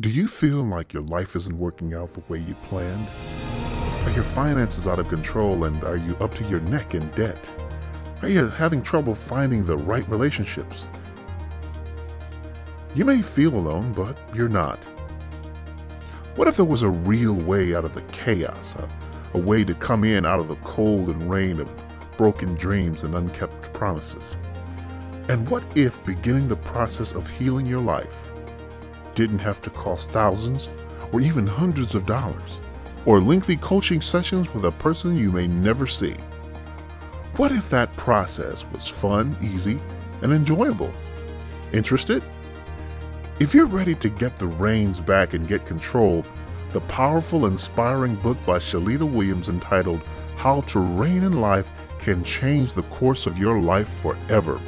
Do you feel like your life isn't working out the way you planned? Are your finances out of control and are you up to your neck in debt? Are you having trouble finding the right relationships? You may feel alone, but you're not. What if there was a real way out of the chaos, a, a way to come in out of the cold and rain of broken dreams and unkept promises? And what if beginning the process of healing your life didn't have to cost thousands or even hundreds of dollars, or lengthy coaching sessions with a person you may never see. What if that process was fun, easy, and enjoyable? Interested? If you're ready to get the reins back and get control, the powerful, inspiring book by Shalita Williams entitled How to Reign in Life can change the course of your life forever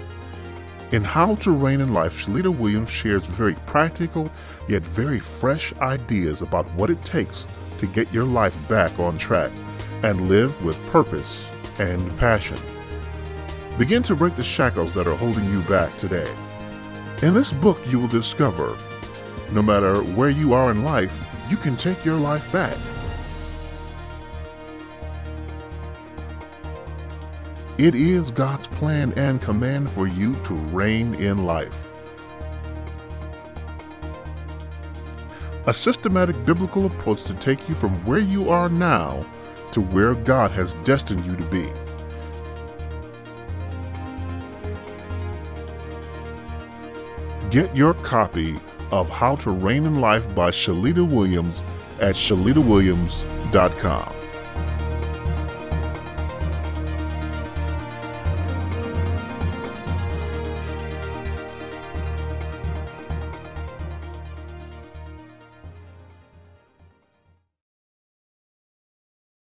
in How to Reign in Life, Shalita Williams shares very practical yet very fresh ideas about what it takes to get your life back on track and live with purpose and passion. Begin to break the shackles that are holding you back today. In this book, you will discover no matter where you are in life, you can take your life back. It is God's plan and command for you to reign in life. A systematic biblical approach to take you from where you are now to where God has destined you to be. Get your copy of How to Reign in Life by Shalita Williams at shalitawilliams.com.